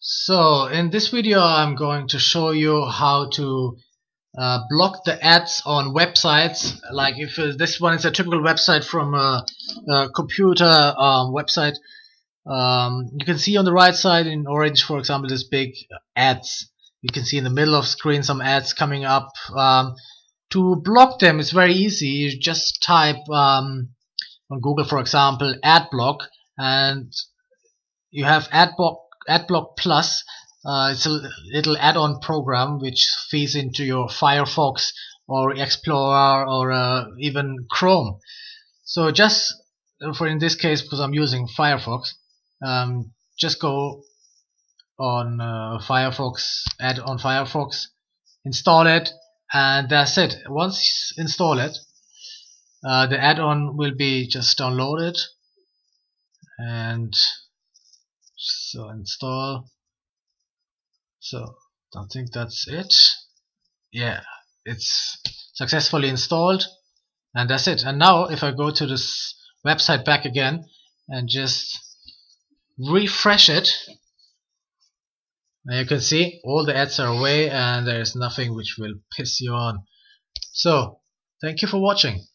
So in this video I'm going to show you how to uh, block the ads on websites. Like if uh, this one is a typical website from a, a computer um, website. Um, you can see on the right side in orange for example this big ads. You can see in the middle of screen some ads coming up. Um, to block them it's very easy. You just type um, on Google for example ad block and you have ad block AdBlock Plus. Uh, it's a little add-on program which feeds into your Firefox or Explorer or uh, even Chrome. So just for in this case, because I'm using Firefox, um, just go on uh, Firefox, add on Firefox, install it, and that's it. Once install it, uh, the add-on will be just downloaded and so install. So I think that's it. Yeah it's successfully installed and that's it. And now if I go to this website back again and just refresh it you can see all the ads are away and there is nothing which will piss you on. So thank you for watching